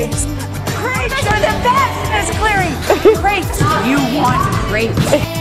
grapes. Grapes are the best, Miss Cleary. Grapes. You want grapes.